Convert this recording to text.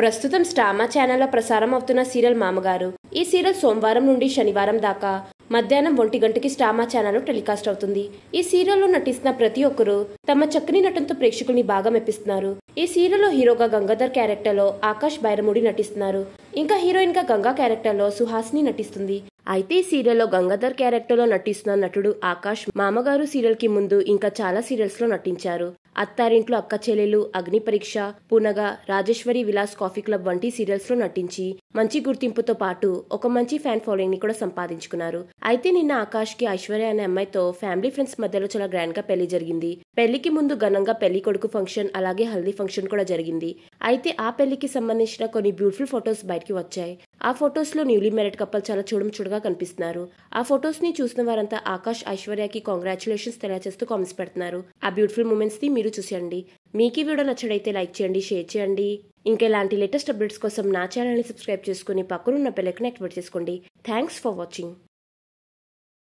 ప్రస్తుతం స్టామా ఛానల్లో ప్రసారం అవుతున్న సీరియల్ మామగారు. ఈ సీరియల్ సోమవారం నుండి శనివారం దాకా. మధ్యాహ్నం ఒంటి గంటకి స్టామా ఛానల్లో టెలికాస్ట్ అవుతుంది. ఈ సీరియల్లో నటిస్తున్న ప్రతి ఒక్కరూ తమ చక్కని నటనతో ప్రేక్షకుల్ని బాగా మెప్పిస్తున్నారు. ఈ సీరియల్లో హీరోగా గంగాధర్ క్యారెక్టర్లో ఆకాష్ బైరముడి నటిస్తున్నారు. ఇంకా హీరోయిన్గా గంగా క్యారెక్టర్లో సుహాసిని నటిస్తుంది. అయితే ఈ సీరియల్లో గంగాధర్ క్యారెక్టర్లో నటిస్తున్న నటుడు ఆకాష్ మామగారు సీరియల్కి ముందు ఇంకా చాలా సీరియల్స్లో నటించారు. అత్తారింట్లో అక్క చెల్లెలు అగ్ని పరీక్ష పునగ రాజేశ్వరి విలాస్ కాఫీ క్లబ్ వంటి సీరియల్స్లో నటించి మంచి గుర్తింపుతో పాటు ఒక మంచి ఫ్యాన్ ఫాలోయింగ్ని కూడా సంపాదించుకున్నారు. అయితే నిన్న ఆకాష్కి ఐశ్వర్య అనే అమ్మాయితో ఫ్యామిలీ ఫ్రెండ్స్ మధ్యలో చాలా గ్రాండ్గా పెళ్ళి జరిగింది. పెళ్ళికి ముందు ఘనంగా పెళ్ళి కొడుకు ఫంక్షన్ అలాగే హల్దీ ఫంక్షన్ కూడా జరిగింది. అయితే ఆ పెళ్ళికి సంబంధించిన కొన్ని బ్యూటిఫుల్ ఫొటోస్ బయటికి వచ్చాయి. ఆ ఫొటోస్లో న్యూలీ మ్యారీడ్ కప్పల్ చాలా చూడం చూడగా కనిపిస్తున్నారు. ఆ ఫొటోస్ని చూసిన వారంతా ఆకాష్ ఐశ్వర్యకి కాంగ్రాచులేషన్స్ తెలియజేస్తూ కామెంట్స్ పెడుతున్నారు. ఆ బ్యూటిఫుల్ మూమెంట్స్ని మీరు చూసేయండి. మీకు ఈ వీడియో నచ్చడైతే లైక్ చేయండి షేర్ చేయండి. ఇంకా ఇలాంటి లేటెస్ట్ అప్డేట్స్ కోసం నా ఛానల్ని సబ్స్క్రైబ్ చేసుకుని పక్కనున్న బెల్ ఐకాన్ యాక్టివేట్ చేసుకోండి. Thanks for watching.